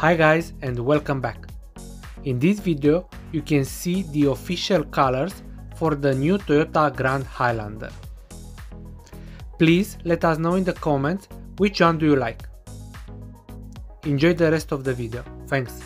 Hi guys and welcome back. In this video you can see the official colors for the new Toyota Grand Highlander. Please let us know in the comments which one do you like. Enjoy the rest of the video. Thanks.